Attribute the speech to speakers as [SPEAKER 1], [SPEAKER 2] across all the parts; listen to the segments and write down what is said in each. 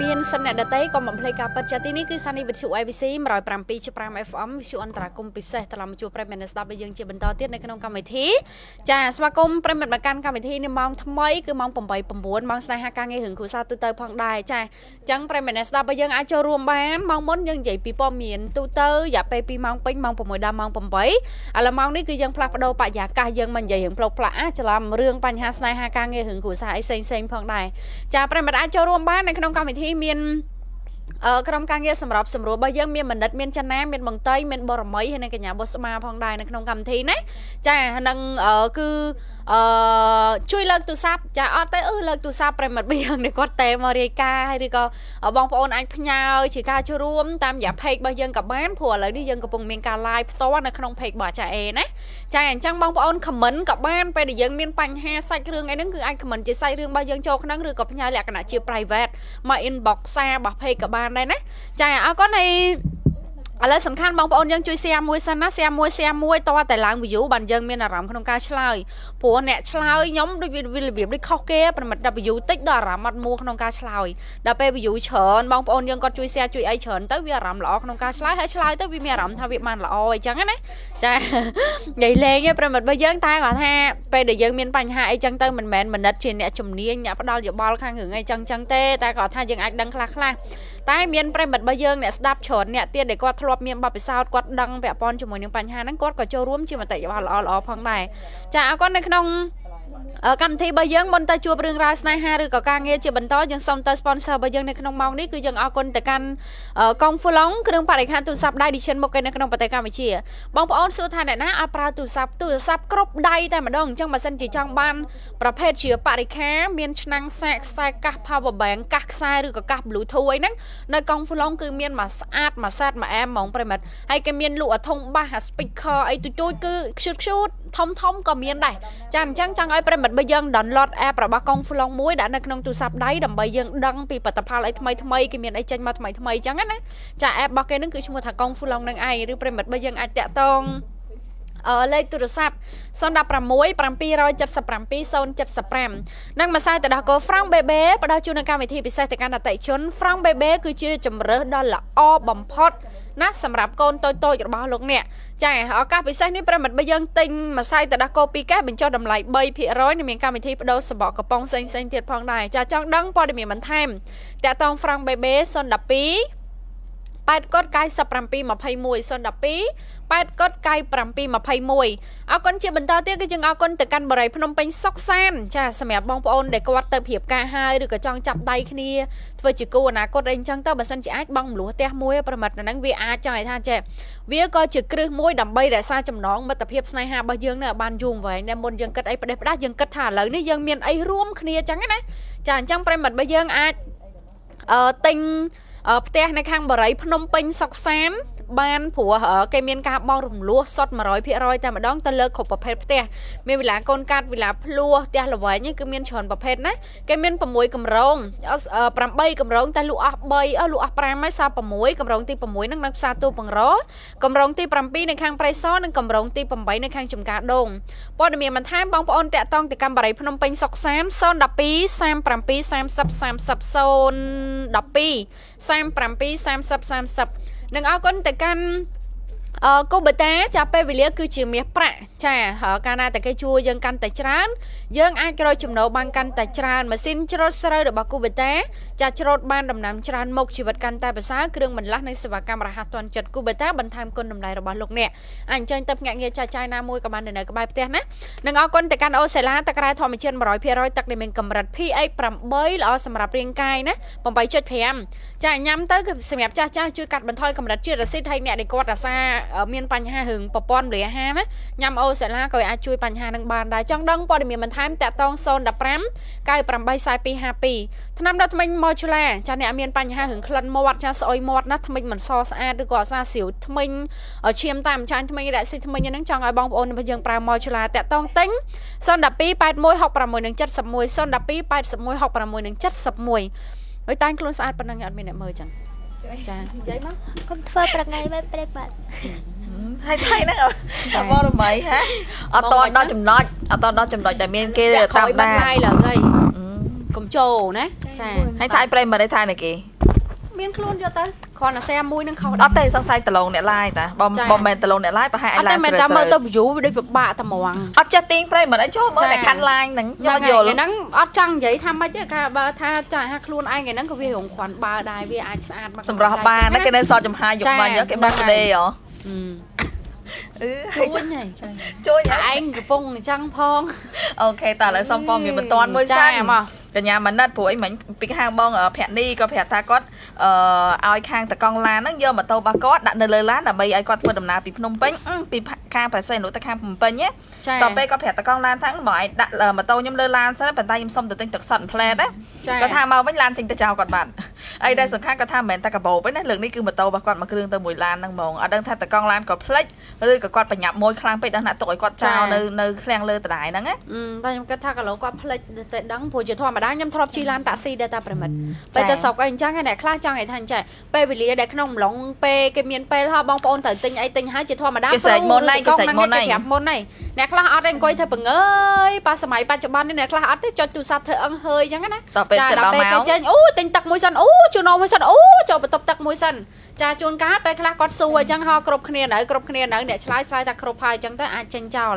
[SPEAKER 1] កុំបំពេញសិនអ្នកដតីកុំបំភ្លេចការពិតចាទីនេះគឺសានីវិទ្យុ ABC 107.5 FM វិទ្យុអន្តរកម្មពិសេសត្រឡប់មកជួបប្រិយមិត្តស្ដាប់យើងជាបន្តទៀតនៅក្នុងកម្មវិធីចាស្វាគមន៍ប្រិយមិត្តមកកាន់កម្មវិធីនេះម៉ោងថ្មីគឺម៉ោង8 9ម៉ោងស្នេហាការងាររឿងគ្រួសារទូទៅផងដែរចាអញ្ចឹងប្រិយមិត្តស្ដាប់យើងអាចចូលរួមបានម៉ោងមុនយើងនិយាយពីព័ត៌មានទូទៅរយៈពេល2ម៉ោងពេញម៉ោង6ដល់ម៉ោង8ឥឡូវម៉ោងនេះគឺយើងផ្លាស់ប្ដូរបរិយាកាសយើងមិននិយាយរឿងផ្លុកផ្លាក់ច្រឡំរឿងបញ្ហាស្នេហាការងាររឿងគ្រួសារអីផ្សេងៗផងដែរចាប្រិយមិត្តអាចចូលរួមបាននៅក្នុងកម្មវិធីមានអឺក្រុមការងារសម្រាប់សម្រួលរបស់យើងមានមនិតមានចនាមានបង្តីមានបរមីហើយនិងកញ្ញាបុស្មាផងដែរនៅក្នុងកម្មវិធីណាចានឹងគឺអឺជួយលើកទូរស័ព្ទចាអត់ទេអឺលើកទូរស័ព្ទប្រិមិត្តបៀងនេះគាត់តែមករាយការណ៍ឬក៏បងប្អូនអាចផ្ញើជាការចូលរួមតាមរយៈ page របស់យើងក៏បានព្រោះឥឡូវនេះយើងកំពុងមានការ live ផ្ទាល់នៅក្នុង page របស់ចាអេណាចាអញ្ចឹងបងប្អូន comment ក៏បានពេលដែលយើងមានបញ្ហាសាច់រឿងអីហ្នឹងគឺអាច comment ជាសាច់រឿងរបស់យើងចូលក្នុងឬក៏ផ្ញើលក្ខណៈជា private មក inbox សាររបស់ page ក៏បានដែរណាចាអរគុណហើយ ឥឡូវសំខាន់បងប្អូនយើងជួយ share មួយសិនណា share មួយ share មួយតតែឡើង view បានយើងមានអារម្មណ៍ក្នុងការឆ្លើយព្រោះអ្នកឆ្លើយខ្ញុំដូចវារបៀបដូចខុសគេប្រមិតដល់ view តិចដល់អារម្មណ៍អត់មួក្នុងការឆ្លើយដល់ពេល view ច្រើនបងប្អូនយើងគាត់ជួយ share ជួយអីច្រើនទៅវាអារម្មណ៍ល្អក្នុងការឆ្លើយហើយឆ្លើយទៅវាមានអារម្មណ៍ថាវាបានល្អអីចឹងណាចានិយាយលេងឯប្រមិតរបស់យើងតែគាត់ថាពេលដែលយើងមានបញ្ហាអីចឹងទៅមិនមែនមនិតជាអ្នកជំនាញអ្នកផ្ដល់យោបល់ខាងរឿងអីចឹងចឹងទេតែគាត់ថាយើងអាចដឹងខ្លះខ្លះតែមានប្រិមិត្តរបស់យើងអ្នកស្ដាប់ច្រើនអ្នកទៀតដែលគាត់ធ្លាប់មានបទពិសោធន៍គាត់ដឹងពាក់ព័ន្ធជាមួយនឹងបញ្ហាហ្នឹងគាត់ក៏ចូលរួមជាមតិយោបល់ល្អៗផងដែរចាអរគុណនៅក្នុង កម្មវិធីរបស់យើងមុនទៅជួបរឿងរ៉ាវស្នេហាឬក៏ការងារជាបន្តយើងសូមទៅ sponsor របស់យើងនៅក្នុងម៉ោងនេះគឺយើងអរគុណទៅកាន់កងហ្វូឡុងគ្រឿងបរិក្ខារទូរស័ព្ទដៃ Edition មុខគេនៅក្នុងប្រទេសកម្ពុជាបងប្អូនសួរថាអ្នកណាអត់ប្រើទូរស័ព្ទទូរស័ព្ទគ្រប់ដៃតែម្ដងអញ្ចឹងបើសិនជាចង់បានប្រភេទជាបរិក្ខារមានឆ្នាំងសាកខ្សែកាស power bank កាសខ្សែឬក៏កាស Bluetooth អីហ្នឹងនៅកងហ្វូឡុងគឺមានមួយស្អាតមួយសែតមួយអែមហ្មងប្រិមិត្តហើយគេមានលក់អាធុងបាសអា speaker អីទូចៗគឺខ្ជូតខ្ជូតធំធំក៏មានដែរចាអញ្ចឹងចង់ឲ្យប្រិមិត្តបើយើង download app របស់កង Flong មួយដាក់នៅក្នុងទូរស័ព្ទដៃដើម្បីយើងដឹងពីផលិតផលអីថ្មីថ្មីគេមានអីចេញមកថ្មីថ្មីអញ្ចឹងណាចា app របស់គេនឹងគឺឈ្មោះថាកង Flong នឹងឯងឬប្រិមិត្តបើយើងអាចតាក់ទងអឺ លេខទូរស័ព្ទ016 777 075និងម្សៅទឹកដោះគោ Frank Bebe ផ្ដល់ជូននៅកម្មវិធីពិសេសទៅកាន់អតិថិជន Frank Bebe គឺជាជំរើសដ៏ល្អបំផុតណាសម្រាប់កូនតូចតូចរបស់លោកអ្នកចាឱកាសពិសេសនេះប្រិមិត្តបើយើងទិញម្សៅទឹកដោះគោ2កែបញ្ចុះតម្លៃ3%នឹងមានកម្មវិធីបដូរសម្បកកំប៉ុងផ្សេងៗទៀតផងដែរចាចង់ដឹងព័ត៌មានបន្ថែមតាក់ទង Frank Bebe 012 8កុដ9721 012 8កុដ9721អរគុណជាបន្តទៀតគឺយើងអរគុណទៅកាន់បរិយភ្នំពេញសុកសានចាសម្រាប់បងប្អូនដែលគាត់ទៅព្រៀបការហើយឬក៏ចង់ចាប់ដៃគ្នាធ្វើជាគូអនាគតអីអញ្ចឹងទៅបើសិនជាអាចបងមលោះផ្ទះមួយប្រមិត្តហ្នឹងវាអាចចង់ឲ្យថាចេះវាក៏ជាគ្រឹះមួយដើម្បីរក្សាចំណងមិត្តភាពស្នេហារបស់យើងនៅឲ្យបានយូរវែងតែមុនយើងគិតអីផ្ដេសផ្ដាស់យើងគិតថាឥឡូវនេះយើងមានអីរួមគ្នាអញ្ចឹងណាចាអញ្ចឹងប្រិមិត្តរបស់យើងអាចអឺទិញ ផ្ទះនៅខាងបរិយភ្នំពេញសុកសាន បានព្រោះគេមានការបង់រំលោះសុទ្ធ100%តែម្ដងទៅលើគ្រប់ប្រភេទផ្ទះមានវិឡាកូនកាត់វិឡាភ្លោះផ្ទះល្វែងគឺមានច្រើនប្រភេទណាគេមាន6កម្រង8កម្រងតែលក់អស់3អស់លក់អស់5ហើយសល់6កម្រងទី6ហ្នឹងនៅផ្សារទូបង្រកម្រងទី7នៅខាងព្រៃសរនិងកម្រងទី8នៅខាងចំការដងព័ត៌មានបន្ថែមបងប្អូនតាក់ទងទៅកម្មបរិយភ្នំពេញសុកសាន012 37 30 30 012 37 30 30 និងអរគុណទៅកាន់ អឺគូបតាចាពេលវេលាគឺជាមាសប្រាក់ចាកាលណាតែគេជួយយើងកាន់តែច្រើនយើងអាចក្រោយចំណូលបានកាន់តែច្រើនម៉ាស៊ីនច្រូតស្រូវរបស់គូបតាចាច្រូតបានដំណាំច្រើនមុខជីវិតកាន់តែប្រសើរគ្រឿងបន្លាស់នៃសេវាកម្មរហ័សទាន់ចិត្តគូបតាបន្ថែមគុណតម្លៃរបស់លោកអ្នកអញ្ចឹងទៅភ្នាក់ងារចាយចាយណាមួយក៏បាននៅក្បែរផ្ទះណានិងអរគុណទៅកាន់អូសេឡាទឹកក្រែធម្មជាតិ100%ទឹកដែលមានកម្រិត pH 8ល្អសម្រាប់រាងកាយណា8.5ចាញ៉ាំទៅសម្រាប់ចាស់ចាស់ជួយកាត់បន្ថយកម្រិតជាតិអាស៊ីតហើយអ្នកដែលគាត់អាសាមានបញ្ហារឿងប្រព័ន្ធរលាហាណាញ៉ាំអូសាឡាក៏អាចជួយបញ្ហានឹងបានដែរចង់ដឹងព័ត៌មានបន្ថែមតាក់ទង015 9842ថ្នាំដុសធ្មេញ Modula ចាអ្នកមានបញ្ហារឿងក្លិនមាត់ចាស្អុយមាត់ណាធ្មេញមិនសស្អាតឬក៏អាសាស្រាវធ្មេញឈាមតាមចាញ់ធ្មេញរ៉ាស៊ីធ្មេញហ្នឹងចង់ឲ្យបងប្អូនរបស់យើងប្រើ Modula តាក់ទងទិញ012 816671 012 816671ហើយតាញ់ខ្លួនស្អាតប៉ុណ្ណឹងអត់មានអ្នកមើលចឹង ចានិយាយមក
[SPEAKER 2] កុំធ្វើប្រងៃមិនព្រេបាត់
[SPEAKER 3] ហើយថៃហ្នឹងចាំបរមីហ៎អត់តដល់ចំណុចអត់តដល់ចំណុចដែលមានគេតាមដាន
[SPEAKER 1] ឡើងហើយកុំចូលណាចា
[SPEAKER 3] ហើយថាឲ្យប្រិមិត្តឲ្យថានេះគេ
[SPEAKER 1] មានខ្លួនយកទៅ គ្រាន់តែសែមួយនឹងខុស
[SPEAKER 3] អត់ទេសង្ស័យដលងអ្នកឡាយតាបើ
[SPEAKER 1] ចា៎
[SPEAKER 3] បើមិនដលងអ្នកឡាយប្រហែល
[SPEAKER 1] អ
[SPEAKER 3] ឲ្យ
[SPEAKER 1] ត់
[SPEAKER 3] ឡា
[SPEAKER 1] តែ
[SPEAKER 3] យ
[SPEAKER 1] មែន
[SPEAKER 3] ស្រើ
[SPEAKER 1] តែមើលទៅ
[SPEAKER 3] ៗ
[SPEAKER 1] view វាដូចពិបាកតែហ្មង
[SPEAKER 3] អត់ចេះទាញប្រិមិត្តឲ្យចូលមើល
[SPEAKER 1] ចា៎
[SPEAKER 3] តែកាន់ឡាញហ្នឹងយកយល់
[SPEAKER 1] ហ្នឹងអត់ចង់និយាយថាម៉េចទេថាបើថាចាហាខ្លួនឯងហ្នឹងក៏វារងគ្រាន់បើដែរវាអាចស្អាតមក
[SPEAKER 3] សម្រាប់បានណាគេនៅសតចំហាយយក
[SPEAKER 1] ចា៎
[SPEAKER 3] បាញ់គេបាន
[SPEAKER 1] ហ្នឹង
[SPEAKER 3] ស្ដេហ៎
[SPEAKER 1] អឺ
[SPEAKER 3] អឺ
[SPEAKER 1] ជួញហី
[SPEAKER 3] ជួយ
[SPEAKER 1] តែឯងកំពុងអញ្ចឹងផង
[SPEAKER 3] អូខេតើឥឡូវសុំព័ត៌មានបន្ទាន់មួយសិន
[SPEAKER 1] ចា៎មក
[SPEAKER 3] កញ្ញាមនិតព្រោះអីមិញពីខាងបងភ័ក្រនីក៏ប្រាប់ថាគាត់អឺឲ្យខាងតកង់ឡានហ្នឹងយកម៉ូតូរបស់គាត់ដាក់នៅលើឡានដើម្បីឲ្យគាត់ធ្វើដំណើរពីភ្នំពេញអឺពីខាងប្រសិទ្ធនុទៅខាងភ្នំពេញណា
[SPEAKER 1] ចា
[SPEAKER 3] ដល់ពេលគាត់ប្រាប់តកង់ឡានថាបងឲ្យដាក់ម៉ូតូខ្ញុំលើឡានសិនប៉ុន្តែខ្ញុំសុំទៅទិញទឹកសុទ្ធផ្លែតណា
[SPEAKER 1] ចា
[SPEAKER 3] គាត់ថាមកវិញឡានចេញទៅចោលគាត់បាត់អីដែលសំខាន់គាត់ថាមិនមែនតែកាបូបទេណាលើកនេះគឺម៉ូតូរបស់គាត់មួយគ្រឿងទៅមួយឡានហ្នឹងហ្មងអត់ដឹងថាតកង់ឡានគាត់ផ្លិចឬក៏គាត់បញ្ញាប់មួយខ្លាំងពេកដល់ណាទុកឲ្យគាត់ចោលនៅនៅឃ្លាំងលើដដែលហ្នឹងណា
[SPEAKER 1] អឺតែខ្ញុំគិតថាកន្លងគាត់ផ្លិចតែដឹងព្រោះជាធម្មតាខ្ញុំធ្លាប់ជិះឡានតាក់ស៊ីដែរតាប្រិមិត្ត
[SPEAKER 3] ចា៎
[SPEAKER 1] ពេលទៅស្រុកអីអញ្ចឹងឯអ្នកខ្លះចង់ឲ្យថាអញ្ចឹងពេលវេលាដែលក្នុងអំឡុងពេលគេមានពេលហោះបងប្អូនត្រូវទិញអីទិញហើយជាធម្មតា
[SPEAKER 3] គេស្រែកមុនហើយគេស្រែកមុនហើយ
[SPEAKER 1] គេប្រាប់មុនហើយអ្នកខ្លះអត់ទេអង្គុយធ្វើបង្អើយប៉ះសម័យបច្ចុប្បន្ននេះអ្នកខ្លះអត់ទេចុចទូរស័ព្ទធ្វើអឹងហើយអញ្ចឹងណា
[SPEAKER 3] ដល់ពេលចិត្តដល់
[SPEAKER 1] ពេល
[SPEAKER 3] មក
[SPEAKER 1] គេចេញអូទិញទឹកមួយសិនអូជួនមួយសិនអូចូលបន្ទប់ទឹកមួយសិនចាជួនកាលពេលខ្លះគាត់សួរអញ្ចឹងហោគ្រប់គ្នានៅគ្រប់គ្នានៅអ្នកឆ្លើយឆ្លើយថាគ្រប់ហើយអញ្ចឹងទៅអាចចេញចោល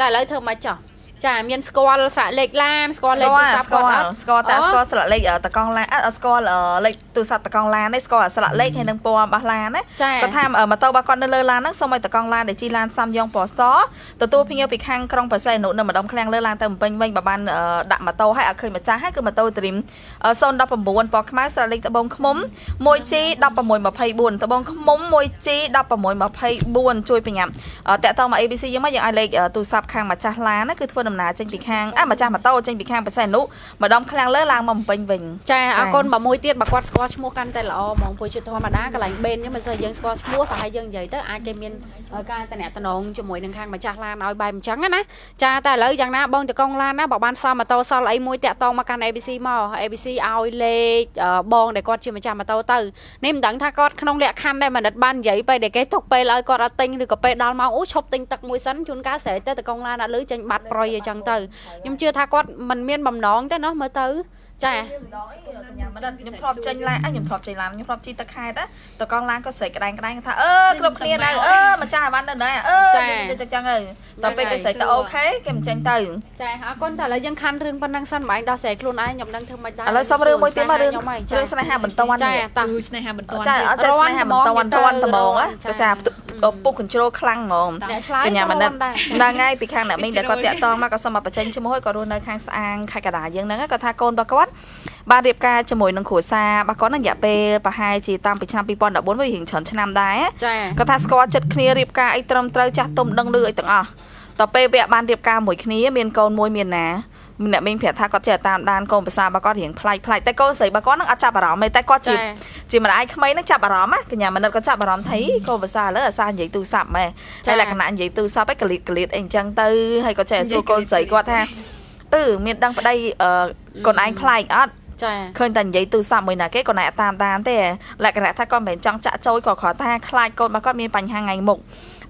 [SPEAKER 1] តែឥឡូវធ្វើមិនចោះ ចាមានស្គាល់សាក់លេខឡានស្គាល់លេខទូរស័ព្ទ
[SPEAKER 3] ស្គា
[SPEAKER 1] គាត់
[SPEAKER 3] ល់
[SPEAKER 1] អត់
[SPEAKER 3] ស្គាល់តែ
[SPEAKER 1] អូ
[SPEAKER 3] ស្គាល់ស្លាកលេខអឺតកង់ឡានអត់ស្គាល់អឺលេខទូរស័ព្ទតកង់ឡាននេះស្គាល់អាស្លាកលេខហើយនឹងពណ៌របស់ឡានណា
[SPEAKER 1] ចា
[SPEAKER 3] គាត់ថាអឺម៉ូតូរបស់គាត់នៅលើឡានហ្នឹងសូមឲ្យតកង់ឡានដែលជិះឡានសាំយ៉ងពណ៌សទទួលភ្ញៀវពីខាងក្រុងបរសៃនុនៅម្ដុំឃ្លាំងលើឡានទៅបំពេញវិញបើបានអឺដាក់ម៉ូតូឲ្យអត់ឃើញម្ចាស់ហើយគឺម៉ូតូ Dream 019ពណ៌ខ្មៅស្លាកលេខត្បូងឃ្មុំ 1G 1624 ត្បូងឃ្មុំ 1G 1624 ជួយបញ្ញាប់អឺតាក់ទងមក ABC យើងមកយើងឲ្យលេខអឺទូរស័ព្ទខាងម្ចាស់ឡានណាគឺធ្វើដំណើរចេញពីខាងអ่ะម្ចាស់ម៉ូតូចេញពីខាងបរសៃនុម្ដុំឃ្លាំងលើឡើងមកបំពេញវិញ
[SPEAKER 1] ចាអរគុណបើមួយទៀតបើគាត់ស្គាល់ឈ្មោះកាន់តែល្អហ្មងព្រោះជាធម្មតាកន្លែងបេននេះមិនសូវយើងស្គាល់ឈ្មោះប្រហែលយើងនិយាយទៅអាចគេមានការតំណតំណងជាមួយនឹងខាងម្ចាស់ឡានឲ្យបែបអញ្ចឹងណាចាតែឥឡូវយ៉ាងណាបងតកងឡានណាបើបានសល់ម៉ូតូសល់អីមួយតាក់តងមកកាន់ ABC មក ABC ឲ្យលេខបងដែលគាត់ជាម្ចាស់ម៉ូតូទៅនេះមិនដឹងថាគាត់ក្នុងលក្ខខណ្ឌដែលមនិតបាននិយាយទៅដែលគេទុកពេលឲ្យគាត់អត់ទិញឬក៏ពេលដល់មកអូឈប់ទិញទឹកមួយសិនជួនកាលស្រែកទៅតកងឡានអត់លឺចេញបាត់ប្រយអញ្ចឹងទៅខ្ញុំជឿថាគាត់មិនមានបំណងទេណោះមើលទៅចា
[SPEAKER 3] ខ្ញុំធ្លាប់ចេញឡានអ่ะខ្ញុំធ្លាប់ចេញឡានខ្ញុំធ្លាប់ជិះទឹកខេតតកង់ឡានក៏ស្រែកក្តែងក្តែងថាអឺគ្រប់គ្នាដែរអឺម្ចាស់អាវ៉ាន់នៅដែរអឺចឹងចឹងហើយដល់ពេលគេស្រែកទៅអូខេគេមិនចេញទៅ
[SPEAKER 1] ចាអរគុណតែឥឡូវយើងខាន់រឿងប៉ុណ្ណឹងសិនម្បាញ់ដោះស្រាយខ្លួនឯងខ្ញុំនឹងធ្វើមិនដែរ
[SPEAKER 3] ឥឡូវសុំរឿងមួយទៀតមករឿង
[SPEAKER 1] ខ្ញុំហើយ
[SPEAKER 3] រឿងស្នេហាបន្ត
[SPEAKER 1] ចា
[SPEAKER 3] នេះ
[SPEAKER 1] តា
[SPEAKER 4] គឺស្នេហាបន្ត
[SPEAKER 3] ចាអត់តែស្នេហាបន្តតាន់តាន់ត្មងណា
[SPEAKER 1] ចា
[SPEAKER 3] ចា ពុកកញ្ជ្រោលខ្លាំងហ្មង
[SPEAKER 1] អ្នកឆ្លើយក
[SPEAKER 3] ញ្ញាមនិត
[SPEAKER 1] ក៏ដែរ
[SPEAKER 3] ដល់ថ្ងៃពីខាងអ្នកមីងដែលគាត់តាក់តងមកក៏សុំមកបញ្ចេញឈ្មោះឲ្យគាត់រស់នៅខាងស្អាងខេត្តកណ្ដាលយើងហ្នឹងគាត់ថាកូនរបស់គាត់បានរៀបការជាមួយនឹងគ្រួសាររបស់គាត់ហ្នឹងរយៈពេលប្រហែលជាតាំងពីឆ្នាំ2014វារៀងច្រើនឆ្នាំដែរ
[SPEAKER 1] ចា
[SPEAKER 3] គាត់ថាស្គាល់ចិត្តគ្នារៀបការអីត្រឹមត្រូវចាស់ទុំដឹងលឺអីទាំងអស់តទៅពេលវគ្គបានរៀបការមួយគ្នាមានកូនមួយមានណា អ្នកមីងប្រាប់ថាគាត់ចេះតាមដានកូនប្រសារបស់គាត់រៀងប្លែកប្លែកតែកូនស្រីរបស់គាត់ហ្នឹងអត់ចាប់អារម្មណ៍ទេតែគាត់ជា
[SPEAKER 1] ចា
[SPEAKER 3] ជាម្ដាយក្មេងហ្នឹងចាប់អារម្មណ៍ណាកញ្ញាមនិតគាត់ចាប់អារម្មណ៍ថៃកូនភាសាឥឡូវអាសានិយាយទូរស័ព្ទម៉ែហើយលក្ខណៈនិយាយទូរស័ព្ទឯងកលៀតកលៀតអីអញ្ចឹងទៅហើយគាត់ចេះសួរកូនស្រីគាត់ថាអឺមានដឹងប្តីអឺកូនឯងប្លែកអត់
[SPEAKER 1] ចា
[SPEAKER 3] ឃើញតែនិយាយទូរស័ព្ទមួយណាគេគាត់ណែអត់តាមដានទេលក្ខណៈថាគាត់មិនមែនចង់ចាក់ចូលគាត់គ្រាន់តែខ្លាចកូនរបស់គាត់មានបញ្ហាថ្ងៃមុខត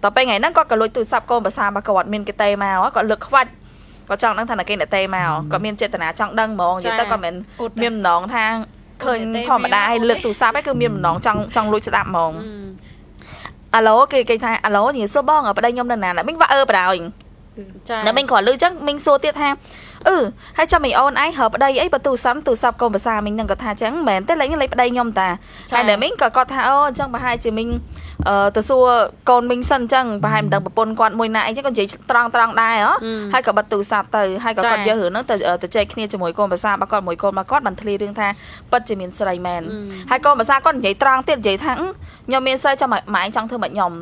[SPEAKER 3] ទៅពេលថ្ងៃហ្នឹងគាត់ក៏លួចទូរស័ព្ទកូនភាសារបស់គាត់មានគេតេមកគាត់លើកខ្វាច់ គាត់ចង់ដឹងថាណាគេអ្នកតេមកគាត់មានចេតនាចង់ដឹងហ្មងនិយាយទៅគាត់មិនមានម្ដងថាឃើញធម្មតាឲ្យលើកទូរស័ព្ទឯងគឺមានម្ដងចង់ចង់លួចស្ដាប់ហ្មងអាឡូគេគេថាអាឡូនិយាយសួរបងប្តីខ្ញុំនៅណាមិញវាអើបដ ாய்
[SPEAKER 1] ចា
[SPEAKER 3] តែមិញគាត់លឺចឹងមិញសួរទៀតថា អឺហើយចាំមីអូនឯងហើប្តីអីបើទូរស័ព្ទទូរស័ព្ទកូនភាសាមិញនឹងគាត់ថាចឹងមិនមែនទេលេងលេងប្តីខ្ញុំតាហើយតែមិញក៏គាត់ថាអូអញ្ចឹងប្រហែលជាមិញអឺទៅសួរកូនមិញសិនអញ្ចឹងប្រហែលមិនដឹងប្រពន្ធគាត់មួយណាអីចឹងក៏និយាយត្រង់ត្រង់ដែរហ៎ហើយក៏បិទទូរស័ព្ទទៅហើយក៏គាត់យករឿងហ្នឹងទៅទៅចែកគ្នាជាមួយកូនភាសារបស់គាត់មួយកូនរបស់គាត់បានធ្លារឿងថាពិតជាមានស្រីមែនហើយកូនភាសាគាត់និយាយត្រង់ទៀតនិយាយថាខ្ញុំមានស្រីចាំម៉ែឯងចង់ធ្វើមកខ្ញុំ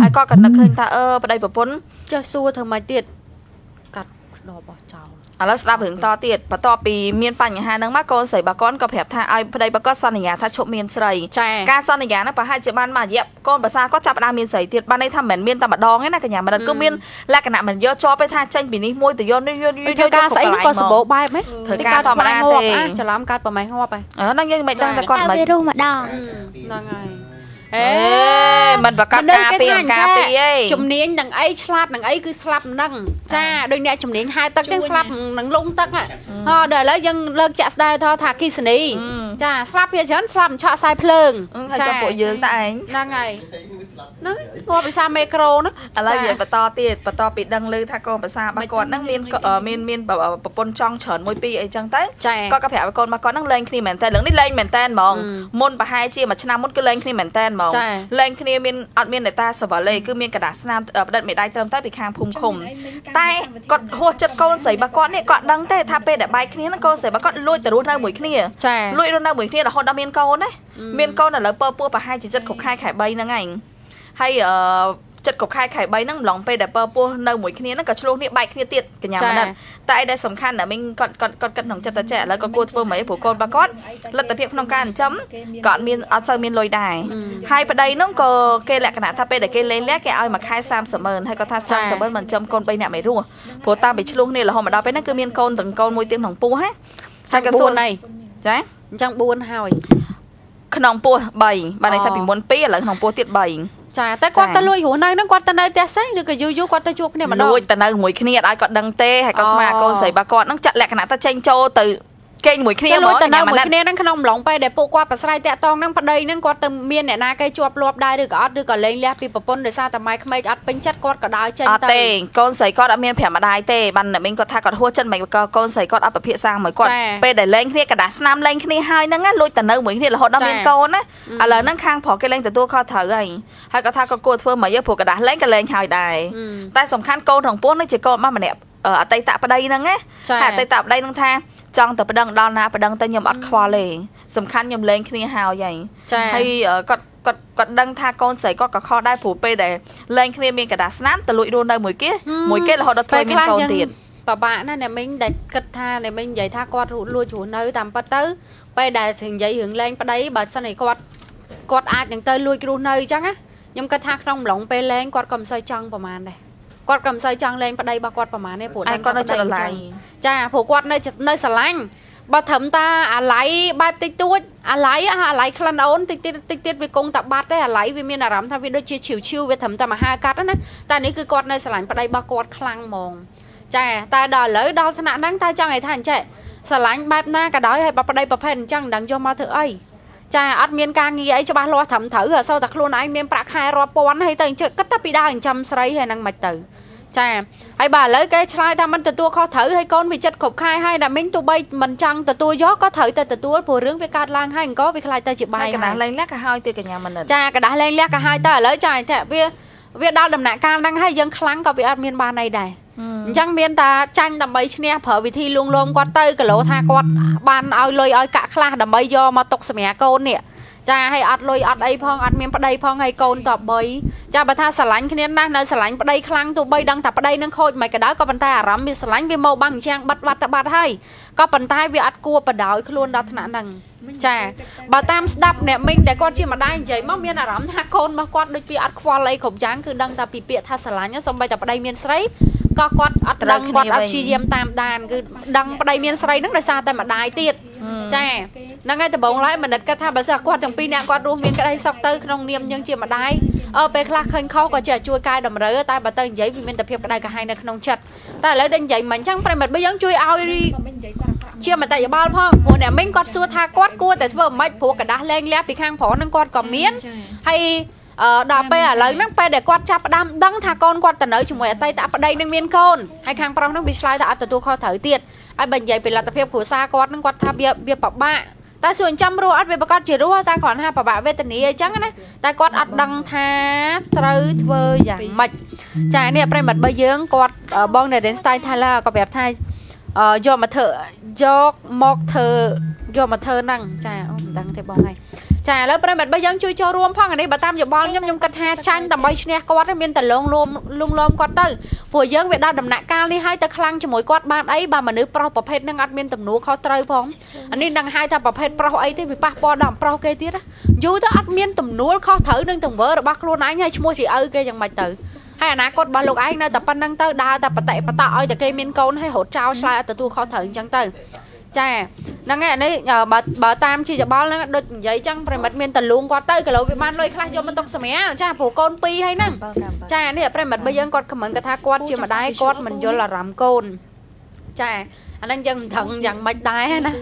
[SPEAKER 3] ហើយគាត់ក៏នឹកឃើញថាអឺប្តីប្រពន្ធ
[SPEAKER 1] ចេះសួរធ្វើម៉េចទៀតកាត់ដបបោះចោល
[SPEAKER 3] ឥឡូវស្ដាប់រឿងតទៀតបន្ទាប់ពីមានបញ្ហាហ្នឹងមកកូនស្រីបកនក៏ប្រាប់ថាឲ្យប្តីបកនសន្យាថាឈប់មានស្រី
[SPEAKER 1] ចា
[SPEAKER 3] ការសន្យាហ្នឹងប្រហែលជាបានមករយៈកូនភាសាគាត់ចាប់ផ្ដើមមានស្រីទៀតបានន័យថាមិនមែនមានតែម្ដងទេណាកញ្ញាមរិតគឺមានលក្ខណៈមិនយកជាប់ទេថាចេញពីនេះមួយទៅយកនេះយក
[SPEAKER 1] ដូចធ្វើការស្អីហ្នឹងក៏សម្បូរបែបហ៎
[SPEAKER 3] ធ្វើការធម្មតាទេ
[SPEAKER 1] ច្រឡំកាត់ប្រម៉េះងាប់ហ៎
[SPEAKER 3] អឺហ្នឹងយើងមិនដឹងតែគាត់
[SPEAKER 2] តែ
[SPEAKER 3] មិន
[SPEAKER 2] វារុះម្ដង
[SPEAKER 1] ហ្នឹងហើយ អេ
[SPEAKER 3] មិនប្រកាសការពីអង្ការពីអី
[SPEAKER 1] ជំនាញនឹងអីឆ្លាតនឹងអីគឺស្លាប់នឹងចាដូចអ្នកជំនាញហែទឹកចឹងស្លាប់នឹងលងទឹកហ៎ដល់ឥឡូវយើងលើកចាក់ស្ដាយថាថាគិសនីចាស្លាប់វាច្រើនស្លាប់ឆក់ខ្សែភ្លើង
[SPEAKER 3] ហើយចុះពួកយើងតើឯង
[SPEAKER 1] ហ្នឹងហើយ ហ្នឹងគាត់ភាសាមេក្រូហ្នឹង
[SPEAKER 3] ឥឡូវយើងបន្តទៀតបន្តពីដឹងឮថាកូនប្រសារបស់គាត់ហ្នឹងមានមានមានប្រពន្ធចង់ច្រើនមួយពីរអីចឹងទៅ
[SPEAKER 1] ចា
[SPEAKER 3] គាត់ក៏ប្រាប់ឲ្យកូនរបស់គាត់ហ្នឹងលែងគ្នាមែនតើរឿងនេះលែងមែនតើហ្មងមុនប្រហែលជាមួយឆ្នាំមុនគឺលែងគ្នាមែនតើហ្មងលែងគ្នាមានអត់មាននេតាសវលេគឺមានកដាស្នាមផ្ដិតមេដៃត្រឹមតែពីខាងភូមិឃុំតែគាត់ហួសចិត្តកូនស្រីរបស់គាត់នេះគាត់ដឹងទេថាពេលដែលបែកគ្នាហ្នឹងកូនស្រីរបស់គាត់លួចទៅរស់នៅមួយគ្នា
[SPEAKER 1] ចា
[SPEAKER 3] លួចរស់នៅមួយគ្នារហូតដល់មានកូនណាមានកូនឥឡូវពើពោះប្រហែលជាចិត្តគ្រប់ខែខែ3ហ្នឹងឯង ហើយអឺចិត្តគ្រប់ខែខែ3ហ្នឹងម្លងពេលដែលពើពោះនៅមួយគ្នាហ្នឹងក៏ឆ្លោះនេះបែកគ្នាទៀតកញ្ញាមណិតតែឯដែលសំខាន់ណាមីងគាត់គាត់គាត់គិតក្នុងចិត្តតែចេះឥឡូវក៏គួរធ្វើមិនព្រោះកូនរបស់គាត់លទ្ធភាពក្នុងការចិញ្ចឹមក៏អត់មានអត់សូវមានលុយដែរហើយប្តីហ្នឹងក៏គេលក្ខណៈថាពេលដែលគេលេងលះគេឲ្យមួយខែ30ម៉ឺនហើយគាត់ថា30ម៉ឺនមិនចិញ្ចឹមកូន3នាក់មិនរស់ព្រោះតាមពីឆ្លោះនេះរហូតមកដល់ពេលហ្នឹងគឺមានកូនទាំងកូនមួយទៀតក្នុងពោះហ៎
[SPEAKER 1] ហើយក៏សួរណៃ
[SPEAKER 3] ចា
[SPEAKER 1] អញ្ចឹង4ហើយ
[SPEAKER 3] ក្នុងពោះ3បានន័យថាពីមុន2ឥឡូវក្នុងពោះទៀត3
[SPEAKER 1] ចាតែគាត់ទៅលួចរស់នៅហ្នឹងគាត់ទៅនៅផ្ទះផ្សេងឬក៏យូរយូរគាត់ទៅជួបគ្នាម្ដង
[SPEAKER 3] លួចទៅនៅមួយគ្នាអត់ឲ្យគាត់ដឹងទេហើយគាត់ស្មារកូនស្រីរបស់គាត់ហ្នឹងចាក់លក្ខណៈថាចេញចូលទៅ គេងមួយគ្នា
[SPEAKER 1] គេលួចទៅនៅ
[SPEAKER 3] ញ៉ាំ
[SPEAKER 1] មួយ
[SPEAKER 3] អាណិត
[SPEAKER 1] គ្នាហ្នឹងក្នុងអំឡុងពេលដែលពួកគាត់ប្រស្រ័យតាក់តងហ្នឹងប្តីហ្នឹងគាត់ទៅមានអ្នកណាគេជាប់លាប់ដែរឬក៏អត់ឬក៏លែងលះពីប្រពន្ធដោយសារតែម៉ែក្មេកអត់ពេញចិត្តគាត់ក៏ដើរចេញ
[SPEAKER 3] អត់
[SPEAKER 1] ទៅ
[SPEAKER 3] ទេកូនស្រីគាត់អត់មានប្រាប់ម្ដាយទេបានតែមីងគាត់ថាគាត់ហួសចិត្តមិនក៏កូនស្រីគាត់អត់ពិភាក្សាមួយគាត់
[SPEAKER 1] ចា៎
[SPEAKER 3] ពេលដែលលែងគ្នាកដាស្នាមលែងគ្នាហើយហ្នឹងណាលួចទៅនៅមួយគ្នារហូតដល់
[SPEAKER 1] ចា៎
[SPEAKER 3] មានកូនណាឥឡូវហ្នឹងខាងប្រុសគេលែងទទួលខុសត្រូវហើយហើយគាត់ថាគាត់គួរធ្វើមកយើព្រោះកដាលែងក៏លែងហើយដែរ
[SPEAKER 1] អឺ
[SPEAKER 3] តែសំខាន់កូនក្នុងពោះហ្នឹងជាកូនរបស់ម្នាក់ អឺអតីតប្តីហ្នឹងណា
[SPEAKER 1] ចា៎
[SPEAKER 3] ហើយអតីតប្តីហ្នឹងថាចង់ទៅប្តឹងដល់ណាប្តឹងទៅខ្ញុំអត់ខ្វល់ទេសំខាន់ខ្ញុំលែងគ្នាហើយហើយ
[SPEAKER 1] ចា
[SPEAKER 3] ហើយអឺគាត់គាត់គាត់ដឹងថាកូនស្រីគាត់ក៏ខុសដែរព្រោះពេលដែលលែងគ្នាមានកដាស្នាមទៅលួចរស់នៅមួយគេមួយគេរហូតដល់ធ្វើមានកូនទៀត
[SPEAKER 1] បបាក់ណាអ្នកមីងដែលគិតថាអ្នកមីងនិយាយថាគាត់លួចរស់នៅតាមពិតទៅពេលដែលនិយាយរឿងលែងប្តីបើសិនឯគាត់គាត់អាចនឹងទៅលួចរស់នៅអញ្ចឹងណាខ្ញុំគិតថាក្នុងម្លងពេលលែងគាត់ក៏មិនសូវចង់ប្រហែលដែរ គាត់ក៏មិនសូវចង់លែងប្តីរបស់គាត់ប្រហែលទេព្រោះ
[SPEAKER 3] ឯងគាត់នៅចិត្តអាឡ័យ
[SPEAKER 1] ចាព្រោះគាត់នៅនៅស្រឡាញ់បើត្រឹមតាអាឡ័យបែបតិចតួចអាឡ័យអាឡ័យក្លិនអូនតិចទៀតតិចទៀតវាគង់តែបាត់ទេអាឡ័យវាមានអារម្មណ៍ថាវាដូចជាឈីវឈីវវាត្រឹមតែមហាកាត់ណាតែនេះគឺគាត់នៅស្រឡាញ់ប្តីរបស់គាត់ខ្លាំងហ្មងចាតែដល់ឥឡូវដល់ថ្នាក់ហ្នឹងតើចង់ឲ្យថាអញ្ចេះស្រឡាញ់បែបណាក៏ដោយឲ្យបប្តីប្រភេទអញ្ចឹងមិនដឹងយកមកធ្វើអីចាអត់មានការងារអីច្បាស់លាស់ត្រឹមត្រូវអត់សូវតែខ្លួនឯងមានប្រាក់ខែរាប់ពាន់ហើយទៅអញ្ចឹងគិតតែពីដើរចិញ្ចឹមស្រីហើយហ្នឹងមិនទៅ ចាហើយបាទឥឡូវគេឆ្លើយថាមិនទទួលខុសត្រូវហើយកូនវាចិត្តគ្រប់ខែហើយដាក់មីងទោះបីមិនចង់ទទួលយកក៏ត្រូវតែទទួលព្រោះរឿងវាកើតឡើងហើយអង្គវាខ្លាចទៅជាបាយ
[SPEAKER 3] កដាស់លែងលះក៏ហើយទៀតកញ្ញាមិន
[SPEAKER 1] ចាកដាស់លែងលះក៏ហើយទៅឥឡូវចាតែវាវាដល់ដំណាក់កាលហ្នឹងហើយយើងខ្លាំងក៏វាអត់មានបានអីដែរអញ្ចឹងមានតាចាញ់ដើម្បីឈ្នះប្រើវិធីលួងលោមគាត់ទៅគីឡូថាគាត់បានឲ្យលុយឲ្យកាក់ខ្លះដើម្បីយកមកຕົកសម្រាប់កូននេះ ចាឲ្យអត់លុយអត់អីផងអត់មានប្តីផងឲ្យកូនតប3ចាបើថាស្រឡាញ់គ្នាណាស់នៅស្រឡាញ់ប្តីខ្លាំងទោះបីដឹងថាប្តីនឹងខូចមិនក៏ដោយក៏ប៉ុន្តែអារម្មណ៍វាស្រឡាញ់វាមកបាំងអញ្ចឹងបាត់បាត់ទៅបាត់ហើយក៏ប៉ុន្តែវាអត់គួរបដោយខ្លួនដល់ថ្នាក់ហ្នឹងចាបើតាមស្ដាប់អ្នកមីងដែលគាត់ជាម្ដាយនិយាយមកមានអារម្មណ៍ថាកូនរបស់គាត់ដូចវាអត់ខ្វល់អីគ្រប់យ៉ាងគឺដឹងតែពីពាក្យថាស្រឡាញ់ហ្នឹងសូម្បីតែប្តីមានស្រីក៏គាត់អត់ដឹងគាត់អត់ព្យាយាមតាមដានគឺដឹងប្តីមានស្រីហ្នឹងដោយសារតែម្ដាយទៀត ចាហ្នឹងហើយដំបងឡើយមនិតគាត់ថាបើសិនគាត់ទាំងពីរនាក់គាត់រស់មានក្តីសុខទៅក្នុងនាមយើងជាម្ដាយអឺពេលខ្លះឃើញខុសក៏ចេះជួយកែតម្រូវតែបើទៅនិយាយវាមានតែភាពក្តៅក្រហាយនៅក្នុងចិត្តតែឥឡូវដូចនិយាយមិនអញ្ចឹងប្រិមិត្តបើយើងជួយឲ្យជាមតិយោបល់ផងព្រោះអ្នកមីងគាត់សួរថាគាត់គួរតែធ្វើមិនព្រោះกระดาษលែងលះពីខាងប្រុសហ្នឹងគាត់ក៏មានហើយអឺ ដល់ពេលឥឡូវហ្នឹងពេលដែលគាត់ចាប់ផ្ដើមដឹងថាកូនគាត់ទៅនៅជាមួយអតីតប្តីនឹងមានកូនហើយខាងប្រុសហ្នឹងវាឆ្លើយថាអត់ទទួលខុសត្រូវទៀតហើយបើនិយាយពីលទ្ធភាពគ្រួសារគាត់ហ្នឹងគាត់ថាវាវាពិបាកតែសួរចិញ្ចឹមរស់អត់វាប្រកាសជារស់តែគ្រាន់ថាពិបាកវេទនាអញ្ចឹងណាតែគាត់អត់ដឹងថាត្រូវធ្វើយ៉ាងម៉េចចានេះប្រិមិត្តបើយើងគាត់អឺបងនៅ Rain Style Thailand ក៏ប្រាប់ថាអឺយកមកធ្វើយកមកធ្វើយកមកធ្វើហ្នឹងចាអូមិនដឹងទេបងហើយ ចាឥឡូវប្រិមិត្តបើយើងជួយចូលរួមផងអានេះបើតាមយោបល់ខ្ញុំខ្ញុំគិតថាចាញ់ដើម្បីឈ្នះគាត់ហ្នឹងមានតែលងលោមលងលោមគាត់ទៅព្រោះយើងវាដល់ដំណាក់កាលនេះហើយទៅខ្លាំងជាមួយគាត់បានអីបើមនុស្សប្រុសប្រភេទហ្នឹងអត់មានទំនួលខុសត្រូវផងអានេះដឹងហើយថាប្រភេទប្រុសអីទេវាប៉ះពាល់ដល់ប្រុសគេទៀតណាយូរទៅអត់មានទំនួលខុសត្រូវនឹងទង្វើរបស់ខ្លួនឯងហើយឈ្មោះជាឪគេយ៉ាងម៉េចទៅហើយអនាគតរបស់លោកឯងនៅតែប៉ុណ្្នឹងទៅដើរតែបតិបតៈឲ្យតែគេមានកូនហើយរត់ចោលឆ្លើយអត់ទទួលខុសត្រូវអញ្ចឹងទៅ ចាហ្នឹងហើយអានេះបើបើតាមជាច្បល់ហ្នឹងដូចនិយាយចឹងប្រិមិត្តមានតលួងគាត់ទៅគីឡូវាបានលុយខ្លះយកមកទុកសម្រាលចាព្រោះកូនពីរហើយហ្នឹងចានេះប្រិមិត្តបើយើងគាត់ខមមិនគាត់ថាគាត់ជាម្ដាយគាត់មិនយល់អារម្មណ៍កូនចាអាហ្នឹងយើងមិនដឹងយ៉ាងម៉េចដែរណា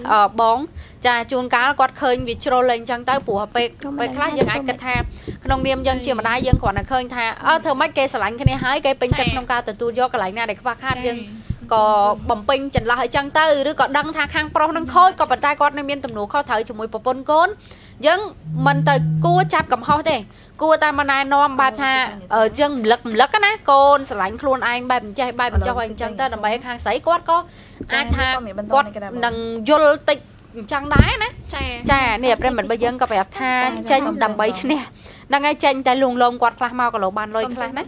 [SPEAKER 1] បងចាជួនកាលគាត់ឃើញវាជ្រុលលេងចឹងទៅព្រោះពេលពេលខ្លះយើងអាចគិតថាក្នុងនាមយើងជាម្ដាយយើងគ្រាន់តែឃើញថាអើធ្វើម៉េចគេស្រឡាញ់គ្នាហើយគេពេញចិត្តក្នុងការទទួលយកកន្លែងណាដែលខ្វះខាតយើង ក៏បំពេញចន្លោះអីចឹងទៅឬក៏ដឹងថាខាងប្រុសនឹងខូចក៏ប៉ុន្តែគាត់នៅមានទំនួលខុសត្រូវជាមួយប្រពន្ធកូនយើងមិនទៅគួរចាប់កំហុសទេគួរតែមកណែនាំបែបថាយើងរំលឹករំលឹកណាកូនស្រឡាញ់ខ្លួនឯងបែបអញ្ចេះបែបអញ្ចោះអីអញ្ចឹងទៅដើម្បីខាងស្រីគាត់ក៏អាចថាគាត់នឹងយល់តិចអញ្ចឹងដែរណាចាចានេះប្រិមិត្តរបស់យើងក៏ប្រាប់ថាចេញដើម្បីឈ្នះ ហ្នឹងហើយចេញតែលួងលោមគាត់ខ្លះមកក៏លោបានលុយខ្លះណា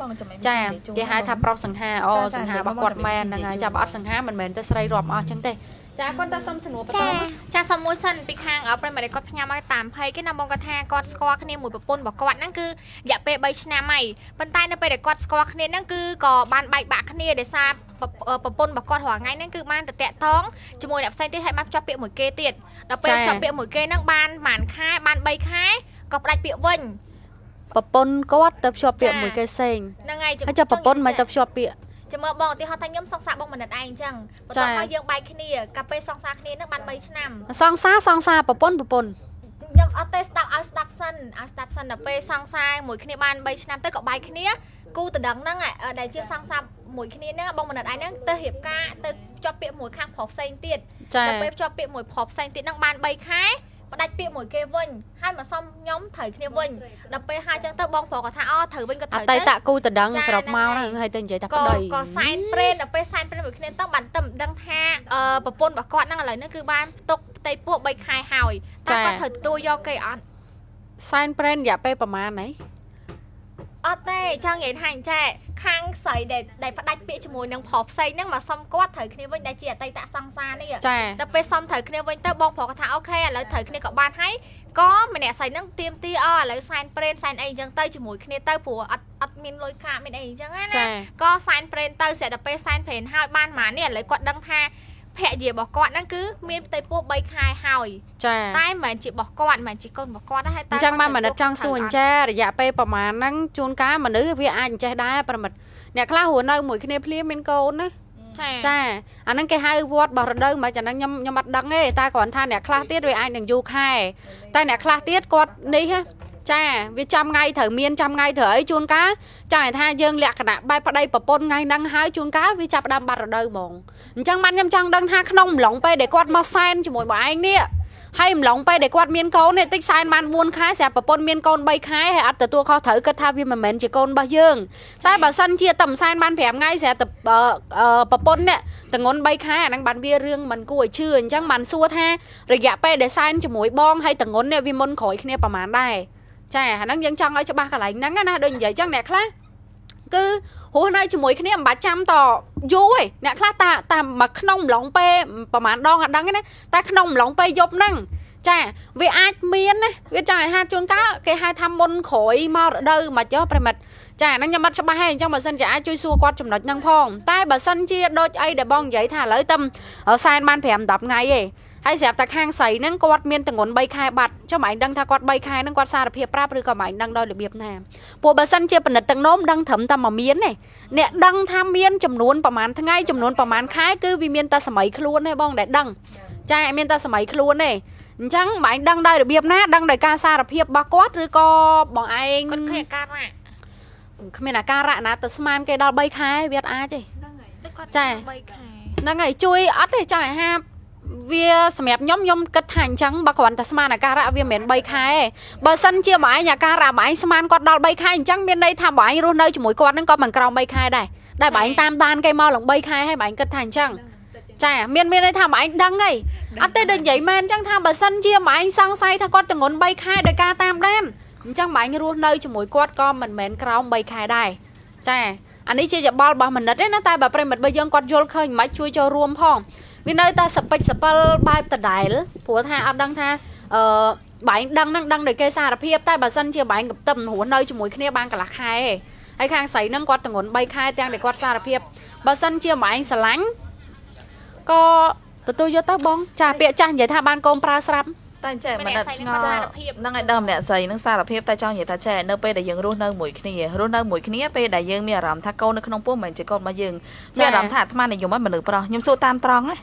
[SPEAKER 1] ចាគេហៅថាប្រុសសង្ហាអូសង្ហារបស់គាត់មែនហ្នឹងហើយចាប់អត់សង្ហាមិនមែនទៅស្រីរាប់អស់ចឹងទេចាគាត់តែសុំសំណួរបន្ត
[SPEAKER 2] ចាសុំមួយសិនពីខាងប្រិមត្តគាត់ផ្ញើមកតាមភ័យគេណាបងគាត់ថាគាត់ស្គាល់គ្នាមួយប្រពន្ធរបស់គាត់ហ្នឹងគឺរយៈពេល3ឆ្នាំហើយប៉ុន្តែនៅពេលដែលគាត់ស្គាល់គ្នាហ្នឹងគឺក៏បានបែកបាក់គ្នាដោយសារប្រពន្ធរបស់គាត់រាល់ថ្ងៃហ្នឹងគឺបានតតាក់តងជាមួយអ្នកផ្សេងទៀតហើយបានភ្ជាប់ពាក្យមួយគេទៀតដល់ពេលភ្ជាប់ពាក្យមួយគេហ្នឹងបានប្រហែលខែបាន3ខែក៏ផ្ដាច់ពាក្យវិញ
[SPEAKER 1] ប្រពន្ធគាត់ទៅភ្ជាប់ពាក្យមួយគេផ្សេងហ្នឹងហើយហើយចាំប្រពន្ធមិនទៅភ្ជាប់ពាក្យ
[SPEAKER 2] ចាំមើលបងឧទាហរណ៍ថាខ្ញុំសង្សារបងមនិតឯងអញ្ចឹងបន្ទាប់មកយើងបែកគ្នាកាលពេលសង្សារគ្នានឹងបាន3ឆ្នាំ
[SPEAKER 1] សង្សារសង្សារប្រពន្ធប្រពន្ធ
[SPEAKER 2] ខ្ញុំអត់ទេស្ដាប់ឲ្យស្ដាប់សិនឲ្យស្ដាប់សិនដល់ពេលសង្សារមួយគ្នាបាន3ឆ្នាំទៅក៏បែកគ្នាគូតដឹងហ្នឹងដែលជាសង្សារមួយគ្នាហ្នឹងបងមនិតឯងហ្នឹងទៅរៀបការទៅជាប់ពាក្យមួយខាងប្រុសផ្សេងទៀតដល់ពេលជាប់ពាក្យមួយប្រុសផ្សេងទៀតហ្នឹងបាន3ខែ ផ្ដាច់ពាក្យមួយគេវិញហើយមកសុំខ្ញុំត្រូវគ្នាវិញដល់ពេលហើយចឹងទៅបងប្រុសគាត់ថាអូត្រូវវិញក៏ត្រូវ
[SPEAKER 1] ទៅតែតគូតដឹងស្រុកមកហ្នឹងហើយទៅនិយាយថាប្តី
[SPEAKER 2] ក៏សែនព្រេនដល់ពេលសែនព្រេនមួយគ្នាទៅបានតែមិនដឹងថាប្រពន្ធរបស់គាត់ហ្នឹងឥឡូវហ្នឹងគឺបានផ្ទុកផ្ទៃពោះ3ខែហើយតែគាត់ត្រូវទទួលយកគេអត់
[SPEAKER 1] សែនព្រេនរយៈពេលប្រហែលណី
[SPEAKER 2] អត់ទេចង់និយាយថាអញ្ចេះខាងស្រីដែលដែលផ្ដាច់ពាក្យជាមួយនឹងប្រុសផ្សេងហ្នឹងមកសុំគាត់ត្រូវគ្នាវិញដែលជាអតីតសង្សារនេះ
[SPEAKER 1] ចា
[SPEAKER 2] ដល់ពេលសុំត្រូវគ្នាវិញទៅបងប្រុសគាត់ថាអូខេឥឡូវត្រូវគ្នាក៏បានហើយក៏ម្នាក់ស្រីហ្នឹងទៀមទីអឥឡូវសែនព្រេនសែនអីអញ្ចឹងទៅជាមួយគ្នាទៅព្រោះអត់អត់មានលុយកាក់មានអីអញ្ចឹងណាក៏សែនព្រេនទៅស្រាប់តែពេលសែនព្រេនហើយបានម៉ានេះឥឡូវគាត់ដឹងថា ភរិយារបស់គាត់ហ្នឹងគឺមានផ្ទៃពោះ3ខែហើយ
[SPEAKER 1] ចា
[SPEAKER 2] តែមិនមែនជារបស់គាត់មិនមែនជាកូនរបស់គាត់ទេតែ
[SPEAKER 1] អញ្ចឹងបានមនិតចង់សួរអញ្ចារយៈពេលប្រហែលហ្នឹងជួនកាលមនុស្សវាអាចអញ្ចេះដែរប្រមិតអ្នកខ្លះរស់នៅមួយគ្នាភ្លាមមានកូនណាចាចាអាហ្នឹងគេហៅវត្តបោះរដូវមិនអាហ្នឹងខ្ញុំខ្ញុំអត់ដឹងទេតែគ្រាន់ថាអ្នកខ្លះទៀតវាអាចនឹងយូរខែតែអ្នកខ្លះទៀតគាត់នេះ ចាវាចាំថ្ងៃត្រូវមានចាំថ្ងៃត្រូវអីជួនកាលចង់ឲ្យថាយើងលក្ខណៈបែបប្តីប្រពន្ធថ្ងៃហ្នឹងហើយជួនកាលវាចាប់ដើមបាត់រដូវហ្មងអញ្ចឹងបានខ្ញុំចង់ដឹងថាក្នុងអំឡុងពេលដែលគាត់មកសែនជាមួយបងឯងនេះហើយអំឡុងពេលដែលគាត់មានកូននេះតិចសែនបាន4ខែស្រាប់ប្រពន្ធមានកូន3ខែហើយអត់ទទួលខុសត្រូវគិតថាវាមិនមែនជាកូនរបស់យើងតែបើសិនជាតែសែនបាន5ថ្ងៃស្រាប់តែប្រពន្ធនេះតងន់3ខែអាហ្នឹងបានវារឿងមិនគួរឲ្យជឿអញ្ចឹងបានសួរថារយៈពេលដែលសែនជាមួយបងហើយតងន់នេះវាមុនក្រោយគ្នាប្រហែលដែរ ចាអាហ្នឹងយើងចង់ឲ្យច្បាស់កន្លែងហ្នឹងណាដូចនិយាយចឹងអ្នកខ្លះគឺរស់នៅជាមួយគ្នាមិនបាច់ចាំតយូរទេអ្នកខ្លះតាតាមកក្នុងម្លងពេលប្រហែលដងអត់ដឹងទេណាតែក្នុងម្លងពេលយប់ហ្នឹងចាវាអាចមានណាវាចង់ឲ្យហាជួនកាលគេហៅថាមុនក្រោយមករដូវមកចុះប្រិមិត្តចាហ្នឹងខ្ញុំអត់ច្បាស់ទេអញ្ចឹងបើសិនជាអាចជួយសួរគាត់ចំណុចហ្នឹងផងតែបើសិនជាដូចអីដែលបងនិយាយថាឥឡូវតែសែនបាន5 10ថ្ងៃទេ ហើយស្រាប់តែខាងស្រីហ្នឹងគាត់មានតងន់3ខែបាត់ចុះម៉ែដឹងថាគាត់3ខែហ្នឹងគាត់សារភាពប្រាប់ឬក៏ម៉ែដឹងដោយរបៀបណាពួកបើសិនជាផលិតទាំងនោមដឹងត្រឹមតែមកមានទេអ្នកដឹងថាមានចំនួនប្រហែលថ្ងៃចំនួនប្រហែលខែគឺវាមានតែសម័យខ្លួនទេបងដែលដឹងចាមានតែសម័យខ្លួនទេអញ្ចឹងបងឯងដឹងដោយរបៀបណាដឹងដោយការសារភាពរបស់គាត់ឬក៏បងឯង
[SPEAKER 2] គាត់ឃើញអាការៈ
[SPEAKER 1] គ្មានអាការៈណាទៅស្មានគេដល់3ខែវាអត់អាចទេ
[SPEAKER 2] ហ្នឹងហើយដូចគាត់ចា3ខែ
[SPEAKER 1] ហ្នឹងហើយជួយអត់ទេចង់ឲ្យហា វាសម្រាប់ខ្ញុំខ្ញុំគិតថាអញ្ចឹងបើគ្រាន់តែស្មានអាការៈវាមិនមែន3ខែបើសិនជាបងឯងអាការៈបងឯងស្មានគាត់ដល់3ខែអញ្ចឹងមានន័យថាបងឯងរស់នៅជាមួយគាត់នឹងក៏មិនក្រោម3ខែដែរដែលបងឯងតាមដានគេមកឡើង3ខែហើយបងឯងគិតថាអញ្ចឹងចាមានមានន័យថាបងឯងដឹងហីអត់ទេដូចនិយាយមែនអញ្ចឹងថាបើសិនជាបងឯងសង្ស័យថាគាត់ទងន់3ខែដោយការតាមដានអញ្ចឹងបងឯងរស់នៅជាមួយគាត់ក៏មិនមែនក្រោម3ខែដែរចាអានេះជាយោបល់របស់មនិតទេណាតែបើប្រិមិត្តបើយើងគាត់យល់ឃើញមិនជួយចូលរួមផង វានៅតែសពេចសពិលបែបដដែលព្រោះថាអត់ដឹងថាអឺបែងដឹងនឹងដឹងដោយគេសារភាពតែបើសិនជាបែងកន្ទឹមរស់នៅជាមួយគ្នាបានកន្លះខែហើយខាងស្រីនឹងគាត់តងន់3ខែទាំងដែលគាត់សារភាពបើសិនជាបែងស្រឡាញ់ក៏ទទួលយកទៅបងចាពាក្យចាស់និយាយថាបានកូនប្រើស្រាប់
[SPEAKER 3] តែចេះមិនដឹងឆ្ងល់ហ្នឹងឯងដើមអ្នកស្រីនឹងសារភាពតែចង់និយាយថាចេះនៅពេលដែលយើងរស់នៅមួយគ្នារស់នៅមួយគ្នាពេលដែលយើងមានអារម្មណ៍ថាកូននៅក្នុងពោះមិនមែនជាកូនរបស់យើងមានអារម្មណ៍ថាអាត្មានិយមឲ្យមនុស្សប្រុសខ្ញុំសួរតាមត្រង់ណា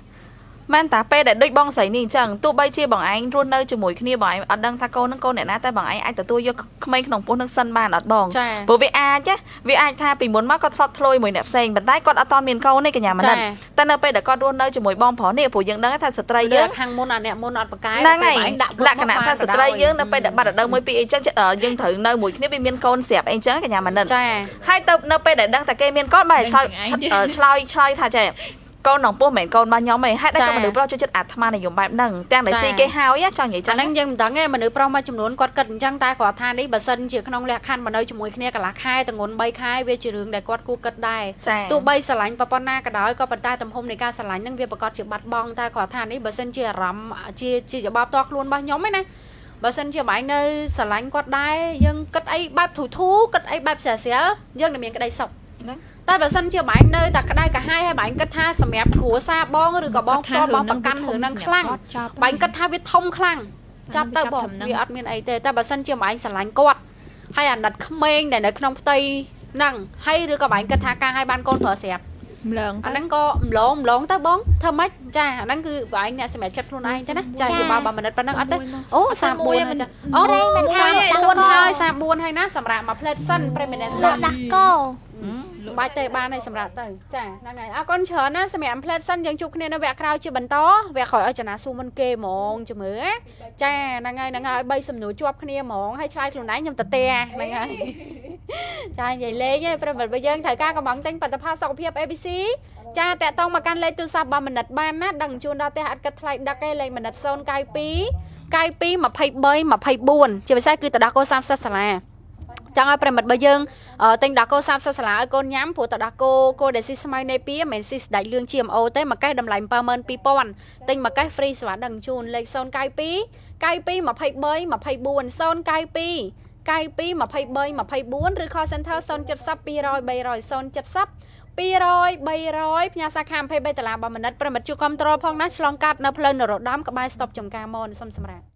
[SPEAKER 3] មែនតាពេលដែលដូចបងស្រីនេះអញ្ចឹងទោះបីជាបងឯងរស់នៅជាមួយគ្នាបងឯងអត់ដឹងថាកូននឹងកូនអ្នកណាតែបងឯងអាចទទួលយកក្មេងក្នុងពោះនឹងសិនបានអត់បងព្រោះវាអាចវាអាចថាពីមុនមកគាត់ធ្លាប់ធ្លុយមួយអ្នកផ្សេងប៉ុន្តែគាត់អត់តមានកូនទេកញ្ញាមនិតតែនៅពេលដែលគាត់រស់នៅជាមួយបងប្រុសនេះព្រោះយើងដឹងថាស្ត្រីយើង
[SPEAKER 1] ខាងមុនអាអ្នកមុនអត់បកែ
[SPEAKER 3] ហ្នឹងហើយលក្ខណៈថាស្ត្រីយើងនៅពេលដែលបាត់រដូវមួយពីរអីចឹងយើងត្រូវនៅមួយគ្នាវាមានកូនស្រាប់អីចឹងកញ្ញាមនិតហើយទៅនៅពេលដែលដឹងតែគេមានកូនបែរឆ្លើយឆ្លើយឆ្លើយថាចេះ កូនក្នុងពោះមិនមែនកូនរបស់ខ្ញុំទេហេតុអីក៏មនុស្សប្រុសចូលចិត្តអាត្មានិយមបែបហ្នឹងទាំងដែលស៊ីគេហើយចង់និយាយចឹង
[SPEAKER 1] ហ្នឹងយើងមិនដឹងទេមនុស្សប្រុសមួយចំនួនគាត់គិតអញ្ចឹងតែគាត់ថានេះបើសិនជាក្នុងលក្ខខណ្ឌមកនៅជាមួយគ្នាកន្លះខែទាំងងន់3ខែវាជារឿងដែលគាត់គួរគិតដែរទោះបីស្រឡាញ់ប្រពន្ធណាក៏ដោយក៏ប៉ុន្តែទំហំនៃការស្រឡាញ់ហ្នឹងវាប្រកាសជាបាត់បង់តែគាត់ថានេះបើសិនជាអារម្មណ៍ជាជាច្បាប់តខ្លួនរបស់ខ្ញុំឯណាបើសិនជាបងនៅស្រឡាញ់គាត់ដែរយើងគិតអីបែបធូធូគិតអីបែបស្រាលស្រាលយើងនឹងមានក្តីសុខហ្នឹង តែបើសិនជាបែងនៅតែក្តៅកាហាយហើយបែងគិតថាសម្រាប់គ្រួសារបងឬក៏បងផ្ទាល់បងប្រកាន់រឿងនឹងខ្លាំងបែងគិតថាវាធំខ្លាំងចាប់ទៅបងវាអត់មានអីទេតែបើសិនជាបែងស្រឡាញ់គាត់ហើយអាណិតក្មេងដែលនៅក្នុងផ្ទៃហ្នឹងហើយឬក៏បែងគិតថាការឲ្យបានកូនប្រើស្រាប់
[SPEAKER 3] ម្លង
[SPEAKER 1] អាហ្នឹងក៏ម្លងម្លងទៅបងធ្វើម៉េចចាអាហ្នឹងគឺបងឯងអ្នកសម្រាប់ចិត្តខ្លួនឯងទៅណាចាយោបល់10មិនិតប៉ុណ្ណឹងអត់ទេអូ31ហើយចាអូ34ហើយ34ហើយណាសម្រាប់មួយផ្លេតសិន Preminence
[SPEAKER 2] ដាក់កោ
[SPEAKER 1] បាច់ទេបានហើយសម្រាប់ទៅចាហ្នឹងហើយអរគុណច្រើនណាសម្រាប់ plate សិនយើងជួបគ្នានៅវគ្គក្រោយជាបន្តវគ្គក្រោយឲ្យចំណាសួរមុនគេហ្មងជំរឿចាហ្នឹងហើយហ្នឹងហើយបីសំណួរជាប់គ្នាហ្មងហើយឆ្លើយខ្លួនឯងខ្ញុំទៅទេហ្នឹងហើយចានិយាយលេងឯងប្រិមិត្តរបស់យើងត្រូវការកំងទិញផលិតផលសុខភាព ABC ចាតកតងមកកាន់លេខទូរស័ព្ទ10មិនិតបានណាដឹងជូនដល់ផ្ទះអត់គិតថ្លៃដឹកឯងលេខមិនិត092 92 23 24ជាពិសេសគឺតដោះគោ30សាឡា ចង់ឲ្យប្រិមិត្តបើយើងទិញដាកូ30សាឡាឲ្យកូនញ៉ាំព្រោះតដាកូគោដែលស៊ីស្មៅនៃពីមិនស៊ីស្ដាច់លឿង GMO ទេមួយកេះតម្លៃ72000ទិញមួយកេះ free សេវាដឹងជូនលេខ092 92 23 24 092 92 23 24ឬ call center 070 200 300 070 200 300ផ្ញើសាខា23ដុល្លារ10មិនិតប្រិមិត្តជួបគ្រប់ត្រូលផងណាឆ្លងកាត់នៅផ្លូវនរោត្តមក្បែរស្តុបចំការមនសុំសម្រាប់